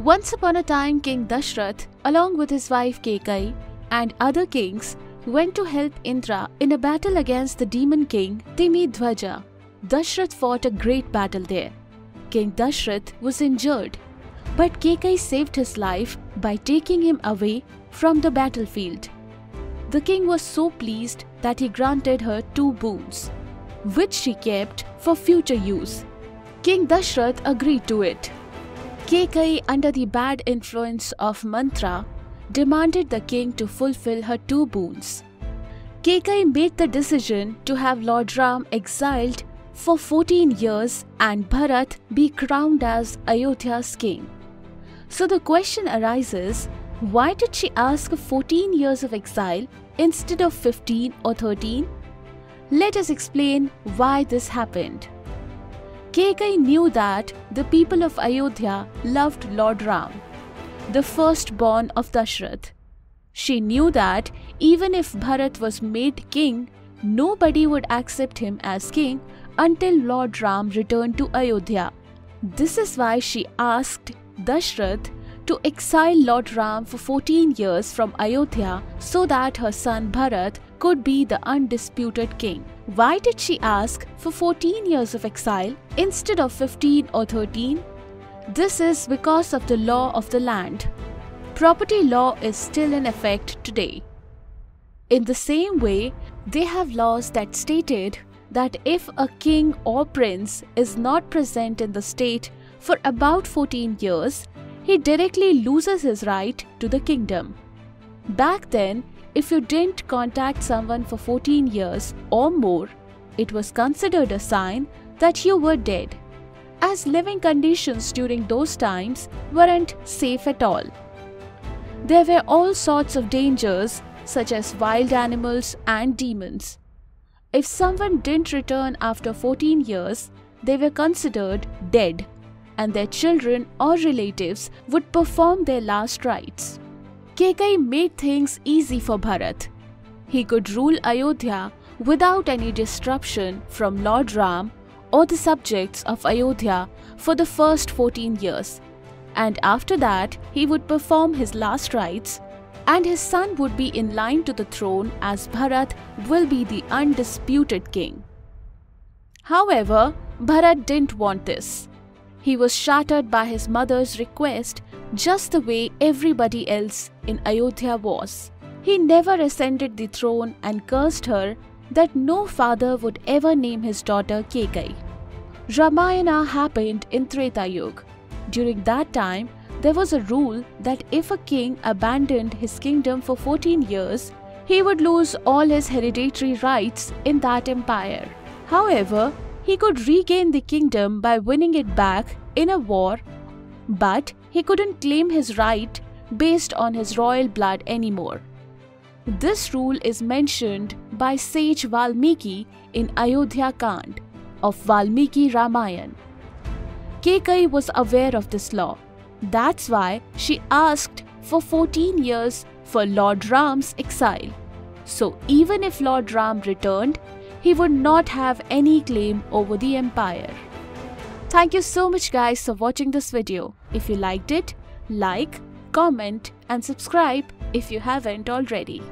Once upon a time, King Dashrath, along with his wife Kekai and other kings, went to help Indra in a battle against the demon king Timidhwaja. Dashrath fought a great battle there. King Dashrath was injured, but Kekai saved his life by taking him away from the battlefield. The king was so pleased that he granted her two boons, which she kept for future use. King Dashrath agreed to it. Kekai, under the bad influence of Manthara, demanded the king to fulfill her two boons. Kekai made the decision to have Lord Ram exiled for 14 years and Bharat be crowned as Ayodhya's king. So the question arises why did she ask for 14 years of exile instead of 15 or 13? Let us explain why this happened. Kekai knew that the people of Ayodhya loved Lord Ram, the firstborn of Dashrath. She knew that even if Bharat was made king, nobody would accept him as king until Lord Ram returned to Ayodhya. This is why she asked Dashrath to exile Lord Ram for 14 years from Ayodhya so that her son Bharat could be the undisputed king. Why did she ask for 14 years of exile instead of 15 or 13? This is because of the law of the land. Property law is still in effect today. In the same way, they have laws that stated that if a king or prince is not present in the state for about 14 years, he directly loses his right to the kingdom. Back then, if you didn't contact someone for 14 years or more, it was considered a sign that you were dead, as living conditions during those times weren't safe at all. There were all sorts of dangers, such as wild animals and demons. If someone didn't return after 14 years, they were considered dead and their children or relatives would perform their last rites. Kekai made things easy for Bharat. He could rule Ayodhya without any disruption from Lord Ram or the subjects of Ayodhya for the first 14 years. And after that, he would perform his last rites and his son would be in line to the throne as Bharat will be the undisputed king. However, Bharat didn't want this. He was shattered by his mother's request just the way everybody else in Ayodhya was. He never ascended the throne and cursed her that no father would ever name his daughter Kekai. Ramayana happened in Treta Yuga. During that time, there was a rule that if a king abandoned his kingdom for 14 years, he would lose all his hereditary rights in that empire. However, he could regain the kingdom by winning it back in a war, but he couldn't claim his right based on his royal blood anymore. This rule is mentioned by sage Valmiki in Ayodhya Kand of Valmiki Ramayan. Kekai was aware of this law. That's why she asked for 14 years for Lord Ram's exile. So even if Lord Ram returned, he would not have any claim over the empire. Thank you so much guys for watching this video. If you liked it, like, comment and subscribe if you haven't already.